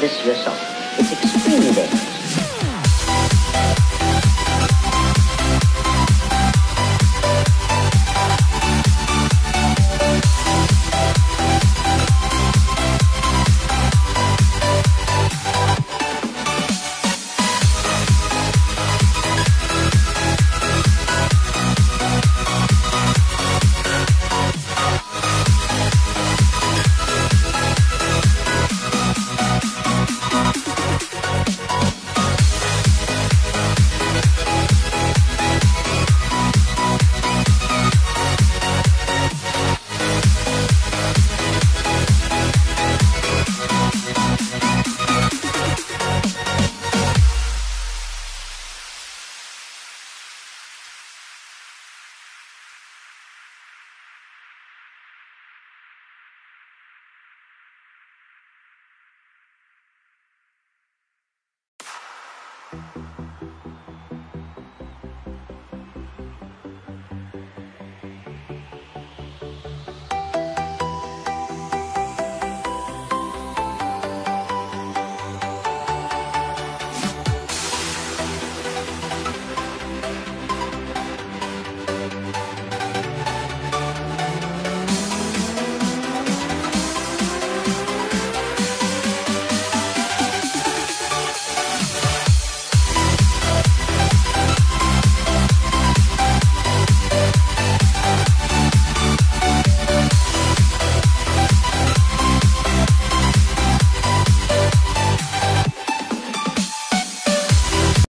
this yourself. It's extremely dangerous.